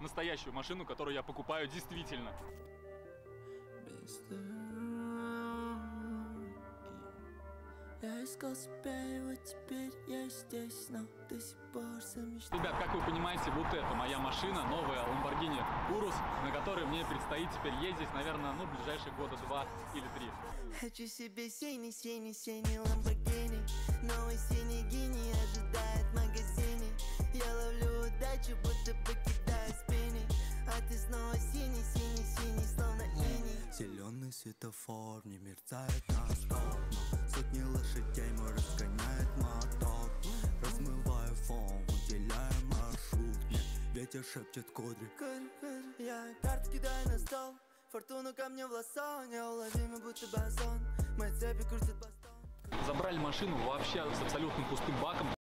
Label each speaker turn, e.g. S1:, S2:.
S1: настоящую машину, которую я покупаю действительно.
S2: Я искал себя, и вот теперь я здесь, но до сих пор замечтал.
S1: Ребят, как вы понимаете, вот это моя машина, новая Lamborghini Urus, на которой мне предстоит теперь ездить, наверное, ну, ближайшие года два или три.
S2: Хочу себе синий, синий, синий Ламборгини Новый синий, синий, синий, словно иней
S3: Зеленый светофор не мерцает на стоп но Сотни лошадей мой разгоняет мотор. Размываю фон, уделяя маршрут. Мне ветер шепчет
S2: кудри. Я карты кидаю на стол. Фортуну ко мне в лосо Неуловимый, будто базон Мои цепи крутят бастон
S1: Забрали машину вообще с абсолютно пустым баком.